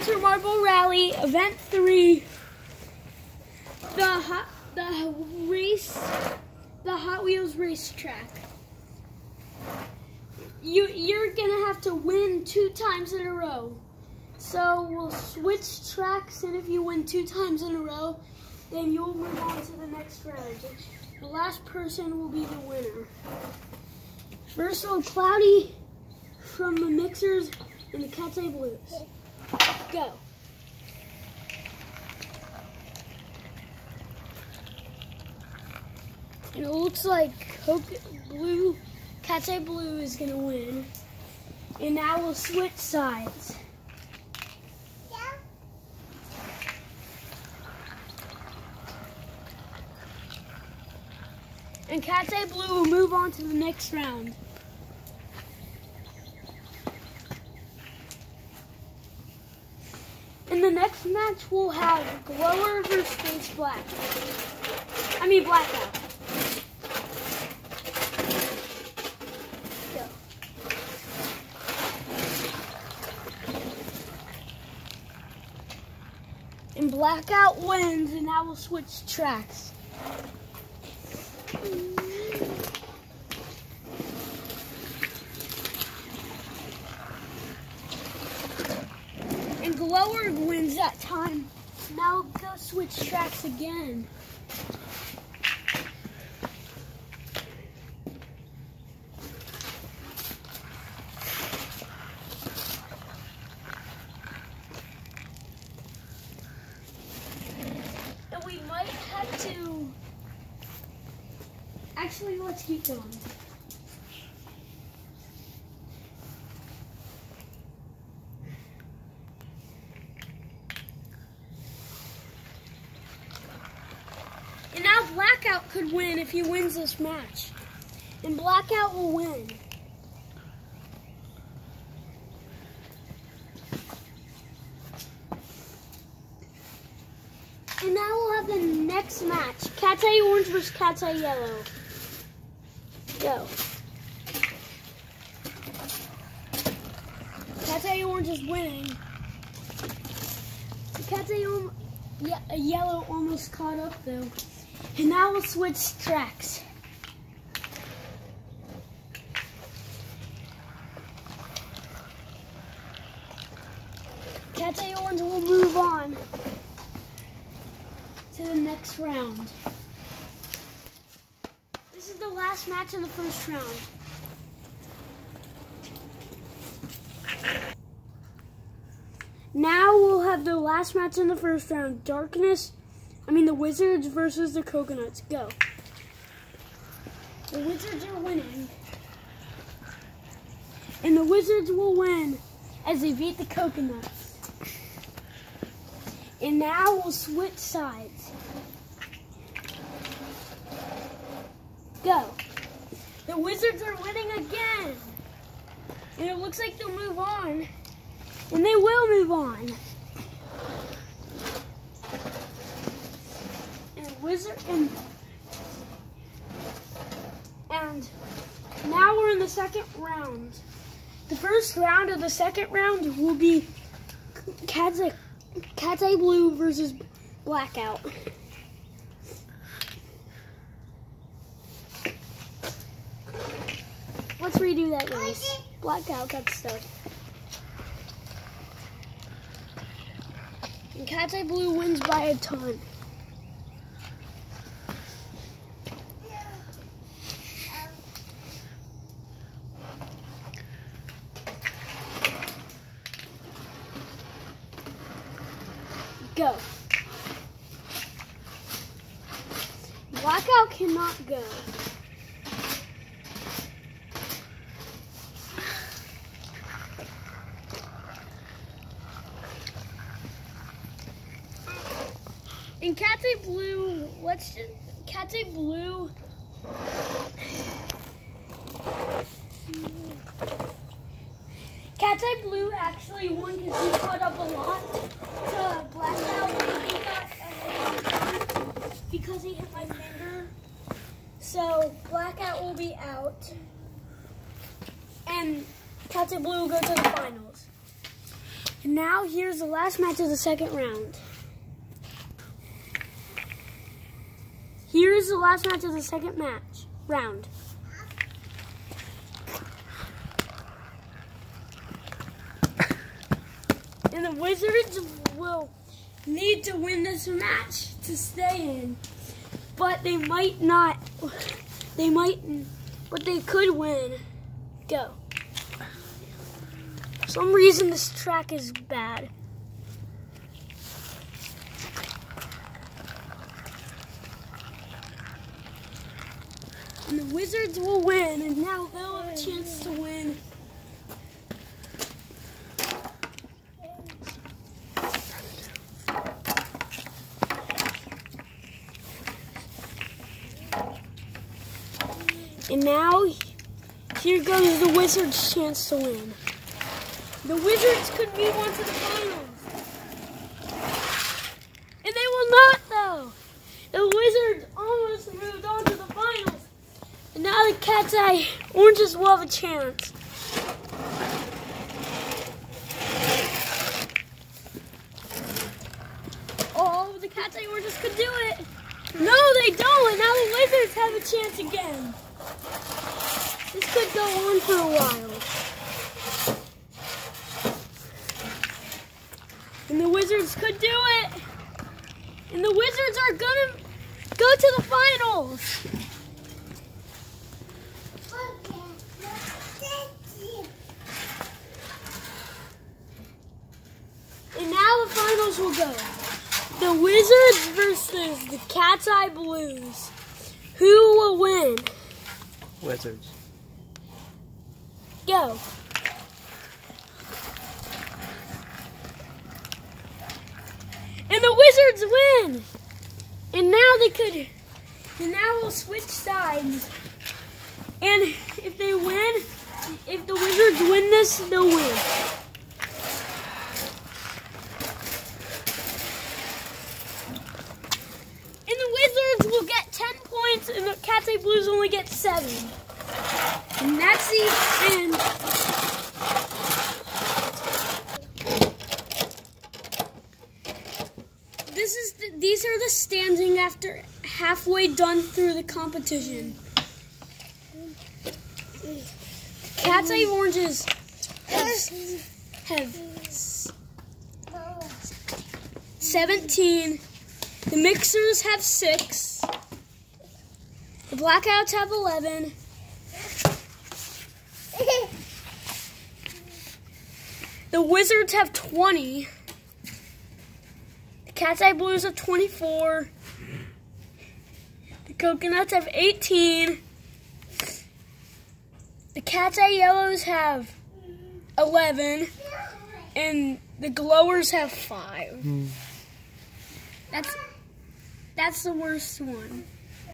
Winter Marble Rally, Event 3. The hot, the race, the Hot Wheels racetrack. You, you're gonna have to win two times in a row. So we'll switch tracks, and if you win two times in a row, then you'll move on to the next round. The last person will be the winner. First, so Cloudy from the Mixers and the Cat's Eye Blues. Go. And it looks like Coke Blue, Cat's Blue is gonna win. And now we'll switch sides. And Cat's Blue will move on to the next round. The next match, we'll have Glower versus Black. I mean, Blackout. And Blackout wins, and now we'll switch tracks. And Glower wins that time. Now go switch tracks again. We might have to. Actually, let's keep going. Blackout could win if he wins this match. And Blackout will win. And now we'll have the next match. Cat's Eye Orange versus Cat's Eye Yellow. Go. Cat's Eye Orange is winning. Cat's Eye Yellow almost caught up though. And now we'll switch tracks. Cat's Eye Orange will move on to the next round. This is the last match in the first round. Now we'll have the last match in the first round. Darkness, I mean the Wizards versus the Coconuts. Go. The Wizards are winning. And the Wizards will win as they beat the Coconuts. And now we'll switch sides. Go. The Wizards are winning again. And it looks like they'll move on. And they will move on. And now we're in the second round. The first round of the second round will be Cat's Cat's Blue versus Blackout. Let's redo that race. Blackout got stuck. And Cat's Blue wins by a ton. Go. Blackout cannot go. In Cat's Eye Blue, Cat's Eye Blue. Cat's Eye Blue actually won because he caught up a lot to Blackout and he got ahead because he hit my finger. So Blackout will be out, and Eye Blue go to the finals. And now here's the last match of the second round. Here's the last match of the second match round. and the Wizards will need to win this match to stay in. But they might not. They might, but they could win. Go. For some reason, this track is bad. And the Wizards will win, and now they'll have a chance to win. And now, here goes the Wizards' chance to win. The Wizards could move on to the finals. And they will not, though. The Wizards almost moved on to the finals. And now the Cat's Eye Oranges will have a chance. Oh, the Cat's Eye Oranges could do it. No, they don't. And now the Wizards have a chance again. This could go on for a while. And the Wizards could do it. And the Wizards are gonna go to the finals. And now the finals will go. The Wizards versus the Cat's Eye Blues. Who will win? Wizards. Go. And the Wizards win. And now they could, and now we'll switch sides. And if they win, if the Wizards win this, they'll win. And the Wizards will get 10 points, and the Cat's Eye Blues only get 7. And. This is the, these are the standing after halfway done through the competition. Cat's Eye Oranges have, have 17. The Mixers have 6. The Blackouts have 11. The Wizards have 20. The Cat's Eye Blues have 24. The Coconuts have 18. The Cat's Eye Yellows have 11. And the Glowers have 5. Hmm. That's that's the worst one.